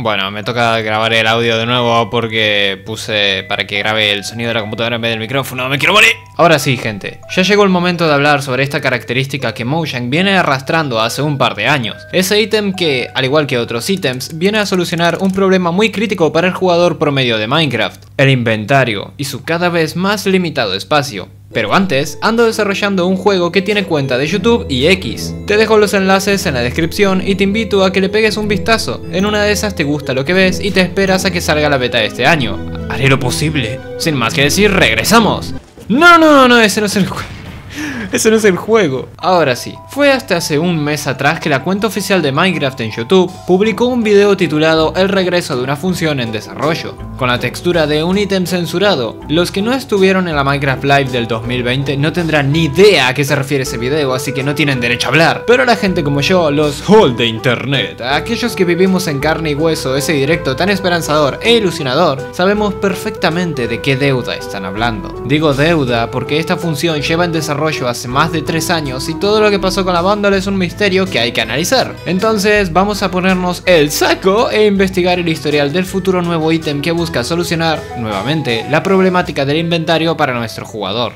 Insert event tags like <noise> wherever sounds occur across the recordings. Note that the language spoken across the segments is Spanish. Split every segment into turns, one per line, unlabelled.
Bueno, me toca grabar el audio de nuevo porque puse para que grabe el sonido de la computadora en vez del micrófono. ¡Me quiero morir! Ahora sí, gente. Ya llegó el momento de hablar sobre esta característica que Mojang viene arrastrando hace un par de años. Ese ítem que, al igual que otros ítems, viene a solucionar un problema muy crítico para el jugador promedio de Minecraft. El inventario y su cada vez más limitado espacio. Pero antes, ando desarrollando un juego que tiene cuenta de YouTube y X. Te dejo los enlaces en la descripción y te invito a que le pegues un vistazo. En una de esas te gusta lo que ves y te esperas a que salga la beta de este año. Haré lo posible. Sin más que decir, regresamos. No, no, no, no, ese no es el juego. <laughs> Ese no es el juego. Ahora sí, fue hasta hace un mes atrás que la cuenta oficial de Minecraft en YouTube publicó un video titulado El regreso de una función en desarrollo, con la textura de un ítem censurado. Los que no estuvieron en la Minecraft Live del 2020 no tendrán ni idea a qué se refiere ese video, así que no tienen derecho a hablar. Pero la gente como yo, los hold de internet, aquellos que vivimos en carne y hueso ese directo tan esperanzador e ilusionador, sabemos perfectamente de qué deuda están hablando. Digo deuda porque esta función lleva en desarrollo hace más de 3 años y todo lo que pasó con la bundle es un misterio que hay que analizar. Entonces vamos a ponernos el saco e investigar el historial del futuro nuevo ítem que solucionar, nuevamente, la problemática del inventario para nuestro jugador.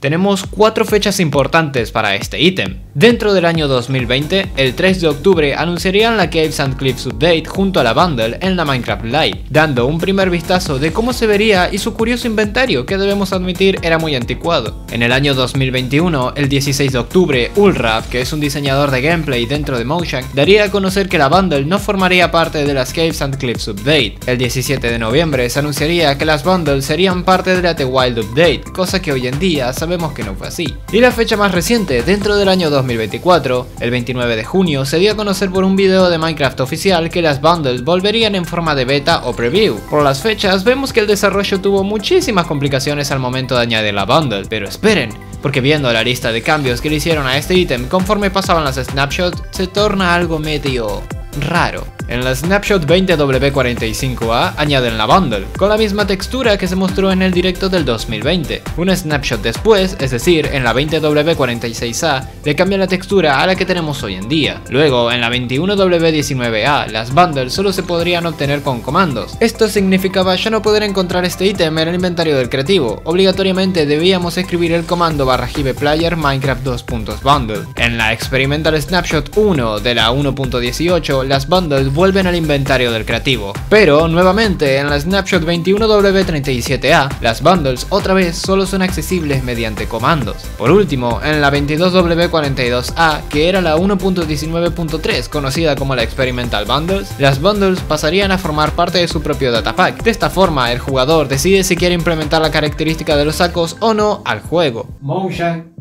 Tenemos cuatro fechas importantes para este ítem. Dentro del año 2020, el 3 de octubre anunciarían la Caves and Cliffs Update junto a la bundle en la Minecraft Live, dando un primer vistazo de cómo se vería y su curioso inventario que debemos admitir era muy anticuado. En el año 2021, el 16 de octubre, Ulraf, que es un diseñador de gameplay dentro de Mojang, daría a conocer que la bundle no formaría parte de las Caves and Cliffs Update. El 17 de noviembre se anunciaría que las bundles serían parte de la The Wild Update, cosa que hoy en día sabemos que no fue así. Y la fecha más reciente, dentro del año 2024, el 29 de junio, se dio a conocer por un video de Minecraft oficial que las bundles volverían en forma de beta o preview. Por las fechas, vemos que el desarrollo tuvo muchísimas complicaciones al momento de añadir la bundle, pero esperen, porque viendo la lista de cambios que le hicieron a este ítem conforme pasaban las snapshots, se torna algo medio raro. En la Snapshot 20W45A añaden la bundle, con la misma textura que se mostró en el directo del 2020. Un snapshot después, es decir, en la 20W46A, le cambian la textura a la que tenemos hoy en día. Luego, en la 21W19A, las bundles solo se podrían obtener con comandos. Esto significaba ya no poder encontrar este ítem en el inventario del creativo. Obligatoriamente debíamos escribir el comando barra player minecraft 2.bundle. En la Experimental Snapshot 1 de la 1.18, las bundles vuelven al inventario del creativo. Pero, nuevamente, en la Snapshot 21W37A, las bundles otra vez solo son accesibles mediante comandos. Por último, en la 22W42A, que era la 1.19.3, conocida como la Experimental Bundles, las bundles pasarían a formar parte de su propio datapack. De esta forma, el jugador decide si quiere implementar la característica de los sacos o no al juego.
Motion.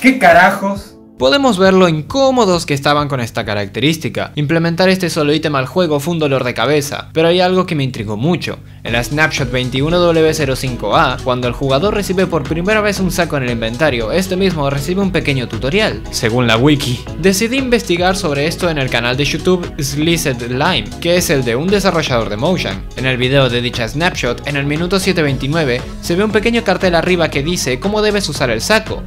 ¿Qué carajos?
Podemos ver lo incómodos que estaban con esta característica. Implementar este solo ítem al juego fue un dolor de cabeza, pero hay algo que me intrigó mucho. En la Snapshot 21W05A, cuando el jugador recibe por primera vez un saco en el inventario, este mismo recibe un pequeño tutorial, según la wiki. Decidí investigar sobre esto en el canal de YouTube Sliced Lime, que es el de un desarrollador de Mojang. En el video de dicha Snapshot, en el minuto 729, se ve un pequeño cartel arriba que dice cómo debes usar el saco.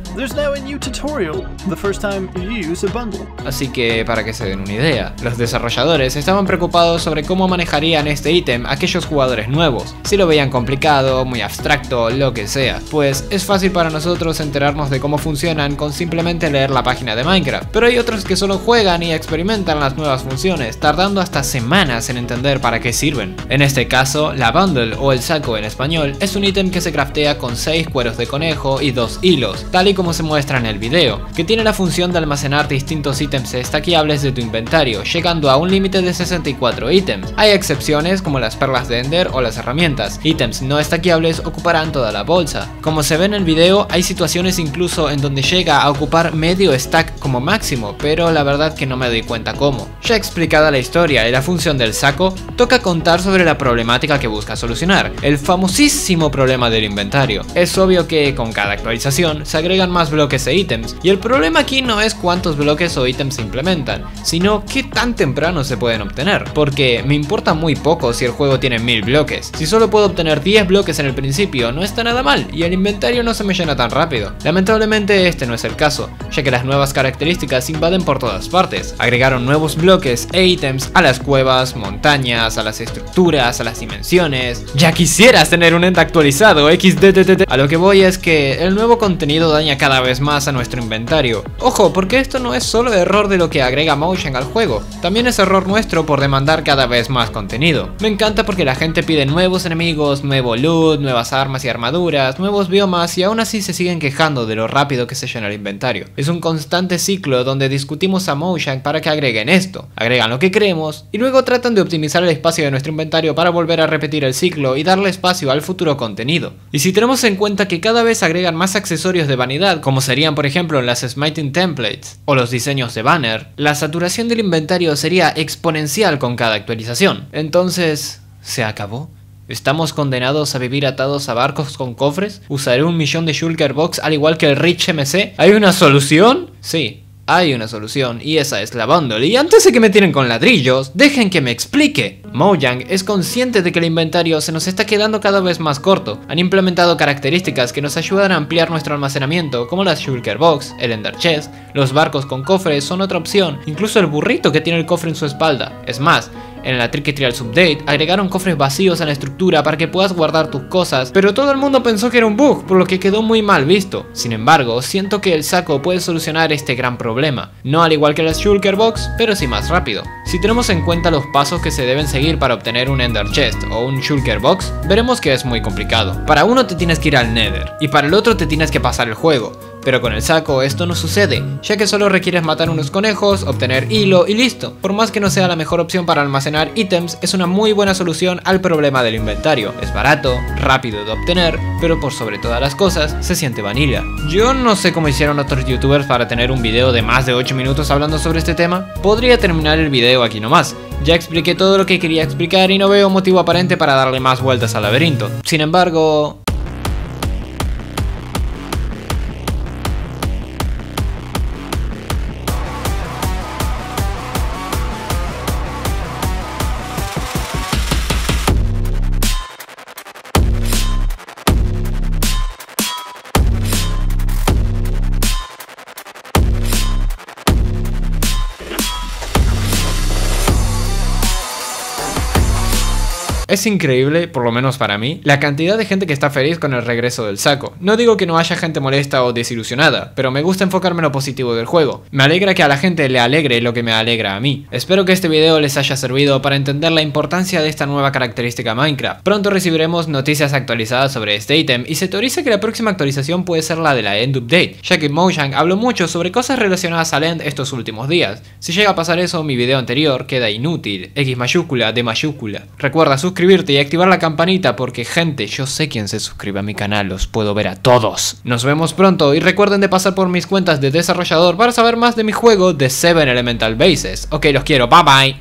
Así que para que se den una idea, los desarrolladores estaban preocupados sobre cómo manejarían este ítem aquellos jugadores nuevos, si lo veían complicado, muy abstracto, lo que sea, pues es fácil para nosotros enterarnos de cómo funcionan con simplemente leer la página de Minecraft, pero hay otros que solo juegan y experimentan las nuevas funciones, tardando hasta semanas en entender para qué sirven. En este caso, la bundle o el saco en español es un ítem que se craftea con 6 cueros de conejo y 2 hilos, tal y como se muestra en el video, que tiene la función de almacenar distintos ítems estaqueables de tu inventario, llegando a un límite de 64 ítems. Hay excepciones como las perlas de Ender o las herramientas. Ítems no estaqueables ocuparán toda la bolsa. Como se ve en el video, hay situaciones incluso en donde llega a ocupar medio stack como máximo, pero la verdad que no me doy cuenta cómo. Ya explicada la historia y la función del saco, toca contar sobre la problemática que busca solucionar, el famosísimo problema del inventario. Es obvio que con cada actualización se agregan más bloques e ítems, y el problema aquí no es cuántos bloques o ítems se implementan, sino qué tan temprano se pueden obtener, porque me importa muy poco si el juego tiene mil bloques. Si solo puedo obtener 10 bloques en el principio, no está nada mal, y el inventario no se me llena tan rápido. Lamentablemente este no es el caso, ya que las nuevas características invaden por todas partes. Agregaron nuevos bloques e ítems a las cuevas, montañas, a las estructuras, a las dimensiones. Ya quisieras tener un end actualizado, XDDD. A lo que voy es que el nuevo contenido daña cada vez más a nuestro inventario. Ojo, porque esto no es solo error de lo que agrega Motion al juego, también es error nuestro por demandar cada vez más contenido. Me encanta porque la gente pide nuevos enemigos, nuevo loot, nuevas armas y armaduras, nuevos biomas y aún así se siguen quejando de lo rápido que se llena el inventario. Es un constante ciclo donde discutimos a Mojang para que agreguen esto, agregan lo que queremos y luego tratan de optimizar el espacio de nuestro inventario para volver a repetir el ciclo y darle espacio al futuro contenido. Y si tenemos en cuenta que cada vez agregan más accesorios de vanidad, como serían por ejemplo las Smiting Templates o los diseños de banner, la saturación del inventario sería exponencial con cada actualización. Entonces, ¿se acabó? ¿Estamos condenados a vivir atados a barcos con cofres? ¿Usaré un millón de Shulker Box al igual que el Rich MC? ¿Hay una solución? Sí, hay una solución y esa es la bundle. Y antes de que me tiren con ladrillos, dejen que me explique. Mojang es consciente de que el inventario se nos está quedando cada vez más corto. Han implementado características que nos ayudan a ampliar nuestro almacenamiento, como la Shulker Box, el Ender Chest, los barcos con cofres son otra opción, incluso el burrito que tiene el cofre en su espalda. Es más, en la Tricky Trials Update agregaron cofres vacíos a la estructura para que puedas guardar tus cosas, pero todo el mundo pensó que era un bug, por lo que quedó muy mal visto. Sin embargo, siento que el saco puede solucionar este gran problema, no al igual que la Shulker Box, pero sí más rápido. Si tenemos en cuenta los pasos que se deben seguir para obtener un Ender Chest o un Shulker Box, veremos que es muy complicado. Para uno te tienes que ir al Nether, y para el otro te tienes que pasar el juego, pero con el saco esto no sucede, ya que solo requieres matar unos conejos, obtener hilo y listo. Por más que no sea la mejor opción para almacenar ítems, es una muy buena solución al problema del inventario. Es barato, rápido de obtener, pero por sobre todas las cosas, se siente vanilla. Yo no sé cómo hicieron otros youtubers para tener un video de más de 8 minutos hablando sobre este tema. Podría terminar el video aquí nomás. Ya expliqué todo lo que quería explicar y no veo motivo aparente para darle más vueltas al laberinto. Sin embargo, Es increíble, por lo menos para mí, la cantidad de gente que está feliz con el regreso del saco. No digo que no haya gente molesta o desilusionada, pero me gusta enfocarme en lo positivo del juego. Me alegra que a la gente le alegre lo que me alegra a mí. Espero que este video les haya servido para entender la importancia de esta nueva característica Minecraft. Pronto recibiremos noticias actualizadas sobre este ítem y se teoriza que la próxima actualización puede ser la de la End Update, ya que Mojang habló mucho sobre cosas relacionadas al End estos últimos días. Si llega a pasar eso, mi video anterior queda inútil, X mayúscula, D mayúscula. Recuerda suscribirte suscribirte y activar la campanita porque gente, yo sé quién se suscribe a mi canal, los puedo ver a todos. Nos vemos pronto y recuerden de pasar por mis cuentas de desarrollador para saber más de mi juego de 7 Elemental Bases. Ok, los quiero, bye bye.